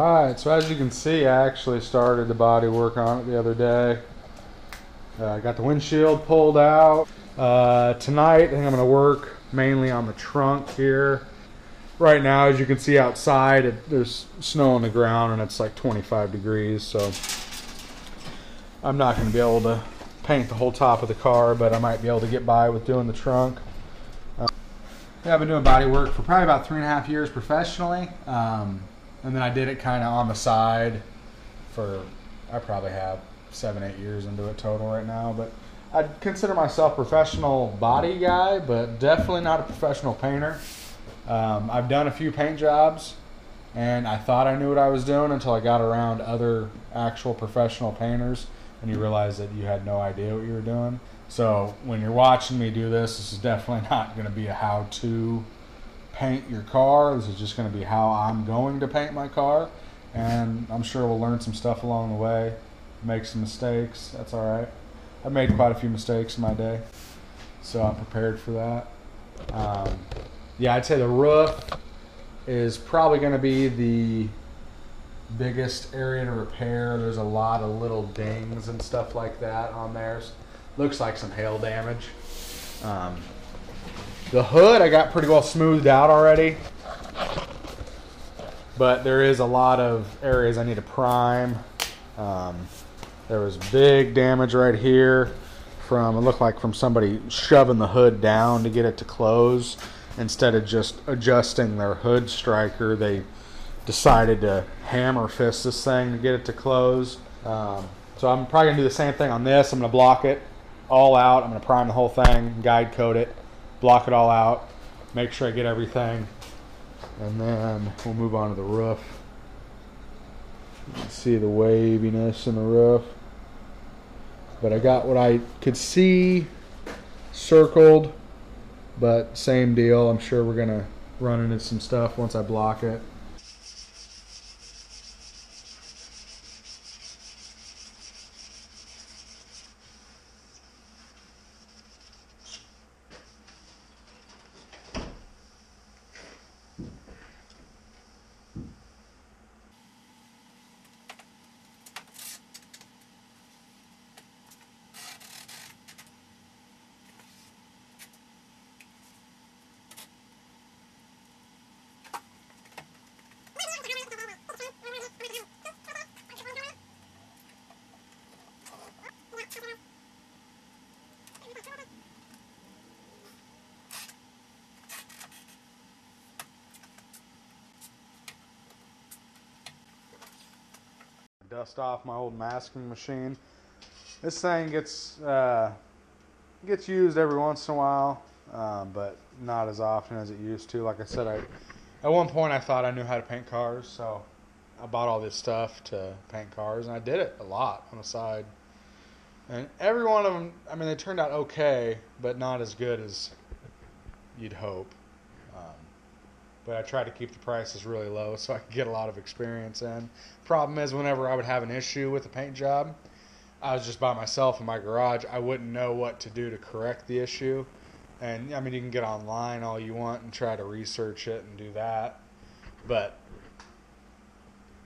Right, so as you can see, I actually started the body work on it the other day. Uh, I got the windshield pulled out. Uh, tonight, I think I'm to work mainly on the trunk here. Right now, as you can see outside, it, there's snow on the ground and it's like 25 degrees, so I'm not going to be able to paint the whole top of the car, but I might be able to get by with doing the trunk. Uh, yeah, I've been doing body work for probably about three and a half years professionally. Um, and then I did it kind of on the side for I probably have seven, eight years into it total right now. But I'd consider myself professional body guy, but definitely not a professional painter. Um, I've done a few paint jobs, and I thought I knew what I was doing until I got around other actual professional painters, and you realize that you had no idea what you were doing. So when you're watching me do this, this is definitely not going to be a how-to paint your car. This is just going to be how I'm going to paint my car. And I'm sure we'll learn some stuff along the way, make some mistakes. That's all right. I've made quite a few mistakes in my day, so I'm prepared for that. Um, yeah, I'd say the roof is probably going to be the biggest area to repair. There's a lot of little dings and stuff like that on there. Looks like some hail damage. Um, the hood I got pretty well smoothed out already. But there is a lot of areas I need to prime. Um, there was big damage right here from, it looked like from somebody shoving the hood down to get it to close. Instead of just adjusting their hood striker, they decided to hammer fist this thing to get it to close. Um, so I'm probably to do the same thing on this. I'm to block it all out. I'm to prime the whole thing, guide coat it block it all out, make sure I get everything, and then we'll move on to the roof. You can see the waviness in the roof. But I got what I could see circled, but same deal. I'm sure we're going to run into some stuff once I block it. Dust off my old masking machine. This thing gets uh, gets used every once in a while, um, but not as often as it used to. Like I said, I at one point I thought I knew how to paint cars, so I bought all this stuff to paint cars, and I did it a lot on the side. And every one of them, I mean, they turned out okay, but not as good as you'd hope. But I try to keep the prices really low so I could get a lot of experience in. Problem is, whenever I would have an issue with a paint job, I was just by myself in my garage. I wouldn't know what to do to correct the issue. And I mean, you can get online all you want and try to research it and do that, but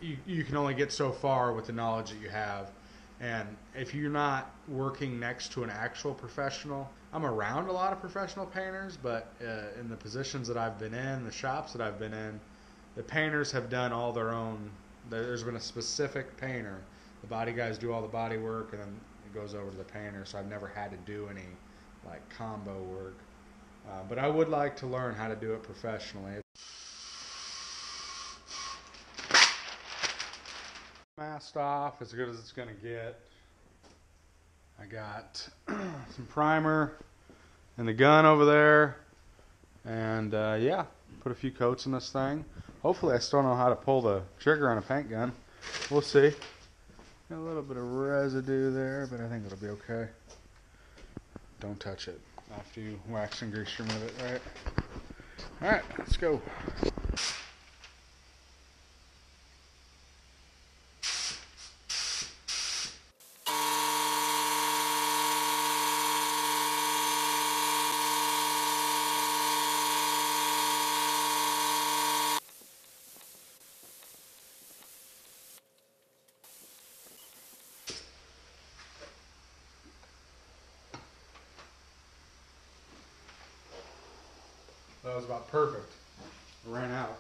you you can only get so far with the knowledge that you have. And if you're not working next to an actual professional, I'm around a lot of professional painters, but uh, in the positions that I've been in, the shops that I've been in, the painters have done all their own. There's been a specific painter. The body guys do all the body work, and then it goes over to the painter. So I've never had to do any like combo work. Uh, but I would like to learn how to do it professionally. Masked off as good as it's going to get. I got some primer and the gun over there. And uh, yeah, put a few coats in this thing. Hopefully I still know how to pull the trigger on a paint gun. We'll see. Got a little bit of residue there, but I think it'll be okay. Don't touch it after you wax and grease remove it, right? Alright, let's go. That was about perfect. I ran out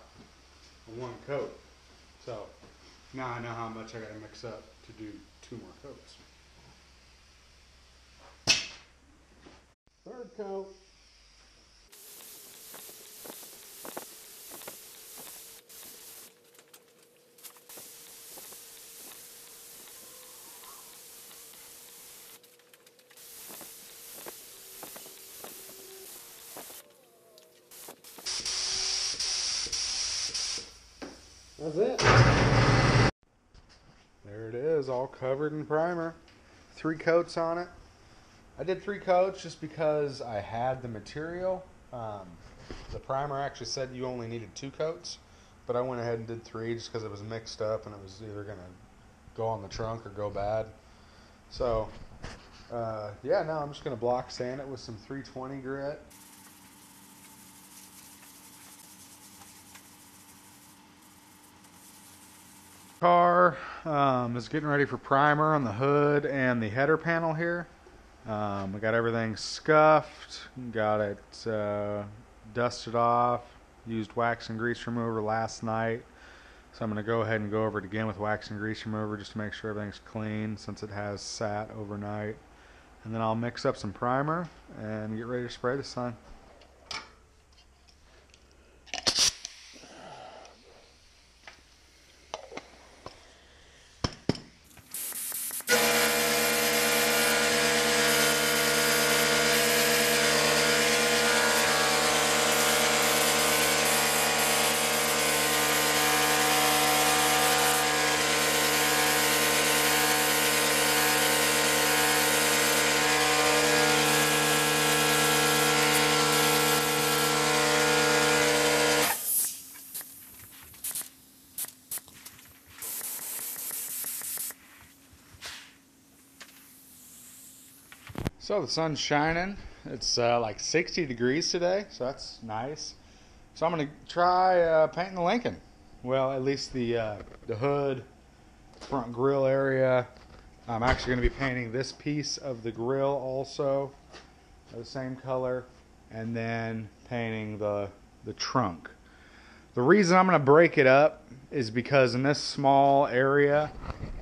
of one coat. So now I know how much I gotta mix up to do two more coats. Third coat. That's it. There it is, all covered in primer. Three coats on it. I did three coats just because I had the material. Um, the primer actually said you only needed two coats, but I went ahead and did three just because it was mixed up and it was either going to go on the trunk or go bad. So, uh, yeah, now I'm just going to block sand it with some 320 grit. Car um, is getting ready for primer on the hood and the header panel here. Um, we got everything scuffed, got it uh, dusted off, used wax and grease remover last night. So I'm going to go ahead and go over it again with wax and grease remover just to make sure everything's clean since it has sat overnight. And then I'll mix up some primer and get ready to spray the sun. So the sun's shining. It's uh, like 60 degrees today, so that's nice. So I'm gonna try uh, painting the Lincoln. Well, at least the uh, the hood, front grill area. I'm actually gonna be painting this piece of the grill also, the same color, and then painting the the trunk. The reason I'm going to break it up is because in this small area,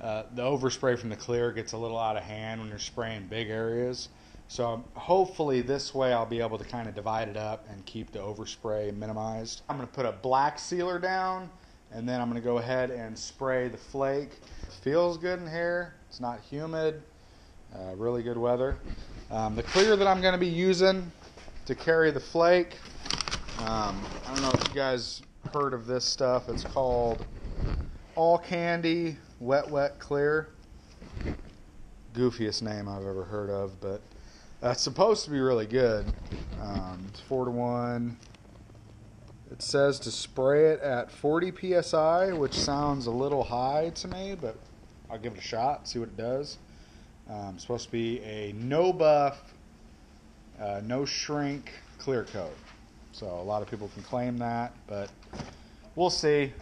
uh, the overspray from the clear gets a little out of hand when you're spraying big areas. So hopefully this way I'll be able to kind of divide it up and keep the overspray minimized. I'm going to put a black sealer down and then I'm going to go ahead and spray the flake. Feels good in here. It's not humid. Uh, really good weather. Um, the clear that I'm going to be using to carry the flake, um, I don't know if you guys heard of this stuff. It's called All Kandy Wet Wet Clear. Goofiest name I've ever heard of, but that's supposed to be really good. Um, it's four to one. It says to spray it at 40 psi, which sounds a little high to me, but I'll give it a shot, see what it does. Um, supposed to be a no buff, uh, no shrink clear coat. So a lot of people can claim that, but we'll see.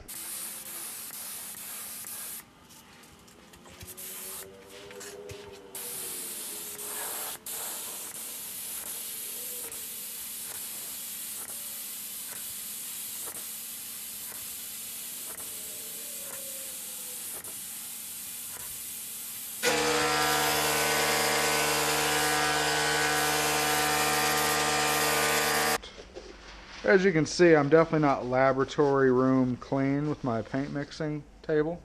As you can see, I'm definitely not laboratory room clean with my paint mixing table.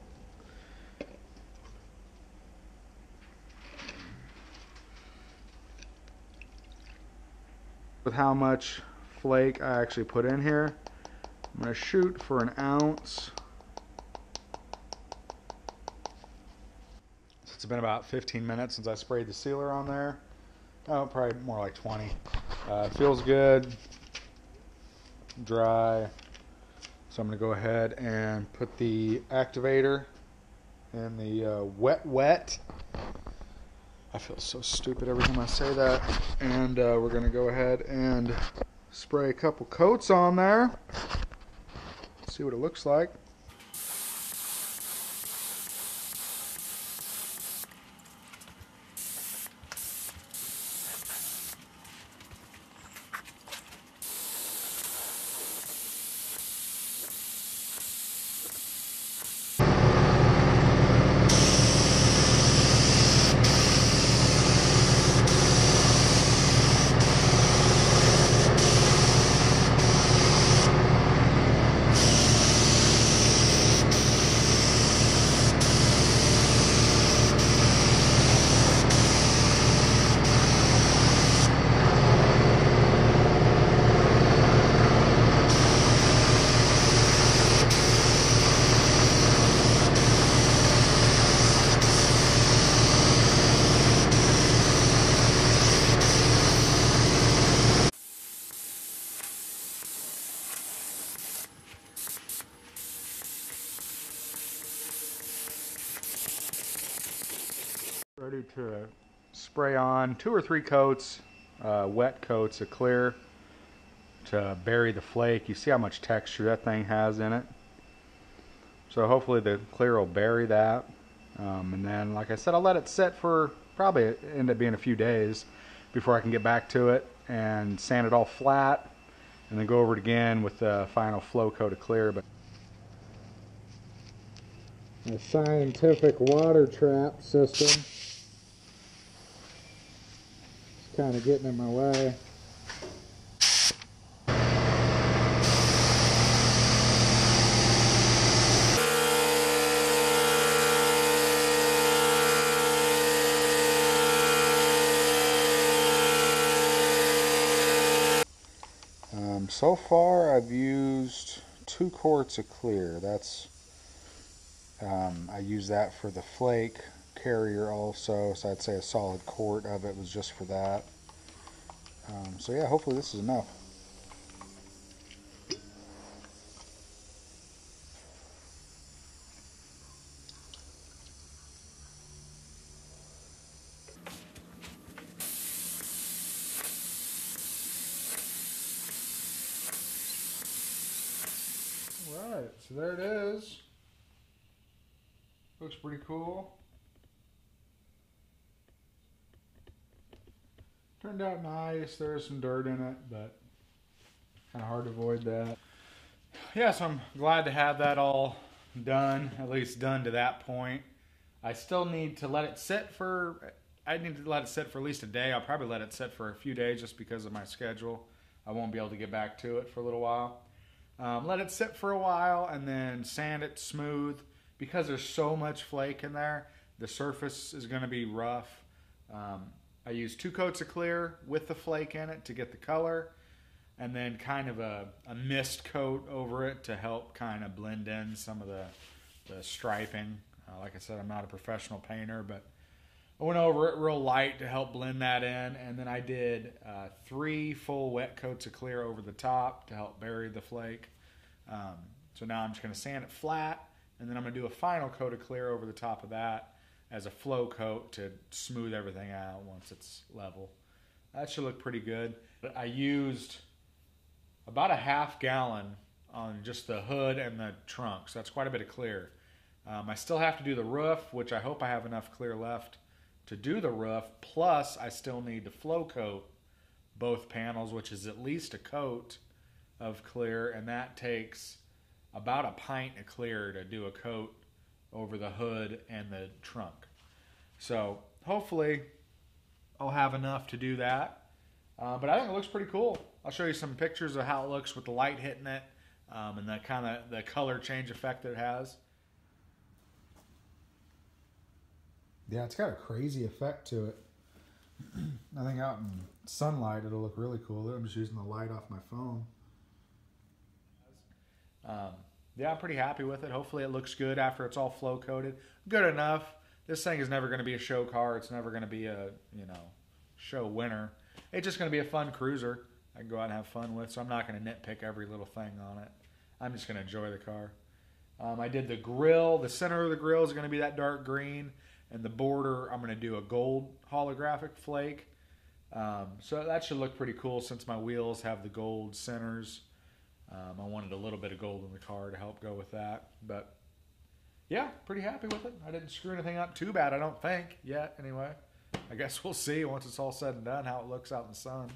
With how much flake I actually put in here, I'm going to shoot for an ounce. It's been about 15 minutes since I sprayed the sealer on there. Oh, probably more like 20. Uh, feels good dry. So I'm going to go ahead and put the activator in the uh, wet wet. I feel so stupid every time I say that. And uh, we're going to go ahead and spray a couple coats on there. See what it looks like. To spray on two or three coats, uh, wet coats of clear to bury the flake. You see how much texture that thing has in it. So hopefully the clear will bury that. Um, and then, like I said, I'll let it sit for probably end up being a few days before I can get back to it and sand it all flat and then go over it again with the final flow coat of clear. But a scientific water trap system kind of getting in my way. Um, so far I've used two quarts of clear. That's um, I use that for the flake carrier also, so I'd say a solid quart of it was just for that. Um, so yeah, hopefully this is enough. Right, so there it is. Looks pretty cool. Turned out nice. There's some dirt in it, but kind of hard to avoid that. Yeah, so I'm glad to have that all done, at least done to that point. I still need to let it sit for, I need to let it sit for at least a day. I'll probably let it sit for a few days just because of my schedule. I won't be able to get back to it for a little while. Um, let it sit for a while and then sand it smooth because there's so much flake in there. The surface is going to be rough. Um, I use two coats of clear with the flake in it to get the color and then kind of a, a mist coat over it to help kind of blend in some of the, the striping. Uh, like I said, I'm not a professional painter, but I went over it real light to help blend that in, and then I did uh, three full wet coats of clear over the top to help bury the flake. Um, so now I'm just going to sand it flat, and then I'm going to do a final coat of clear over the top of that as a flow coat to smooth everything out once it's level. That should look pretty good. I used about a half gallon on just the hood and the trunk, so that's quite a bit of clear. Um, I still have to do the roof, which I hope I have enough clear left to do the roof. Plus, I still need to flow coat both panels, which is at least a coat of clear, and that takes about a pint of clear to do a coat over the hood and the trunk. So hopefully, I'll have enough to do that. Uh, but I think it looks pretty cool. I'll show you some pictures of how it looks with the light hitting it um, and the kind of the color change effect that it has. Yeah, it's got a crazy effect to it. I think out in sunlight it'll look really cool. I'm just using the light off my phone. Um, yeah, I'm pretty happy with it. Hopefully it looks good after it's all flow coated. Good enough. This thing is never going to be a show car. It's never going to be a, you know, show winner. It's just going to be a fun cruiser. I can go out and have fun with, so I'm not going to nitpick every little thing on it. I'm just going to enjoy the car. Um, I did the grill. The center of the grill is going to be that dark green and the border I'm going to do a gold holographic flake. Um, so that should look pretty cool since my wheels have the gold centers. Um, I wanted a little bit of gold in the car to help go with that. But yeah, pretty happy with it. I didn't screw anything up too bad, I don't think, yet anyway. I guess we'll see once it's all said and done how it looks out in the sun.